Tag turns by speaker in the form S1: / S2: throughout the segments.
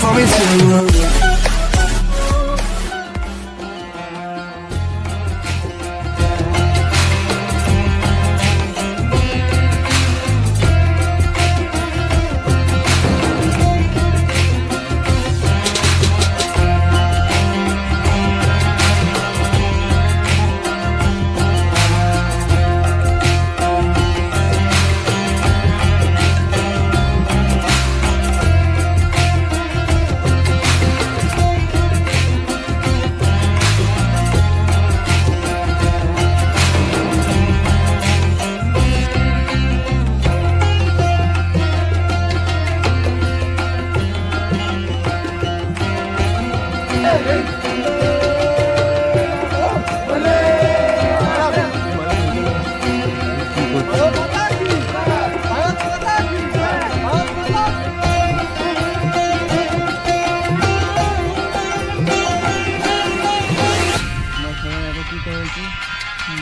S1: for me too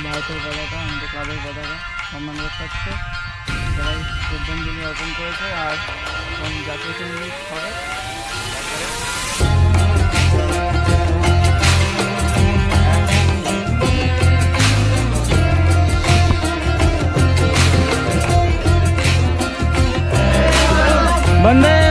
S1: ভারতের পতাকা আমাদের ক্লাবের পতাকা সম্মান রক্ষার্থে সবাই শ্রদ্ধাঞ্জলি অর্পণ করেছে আর এখন জাতীয় সঙ্গীত হবে তারপরে बने।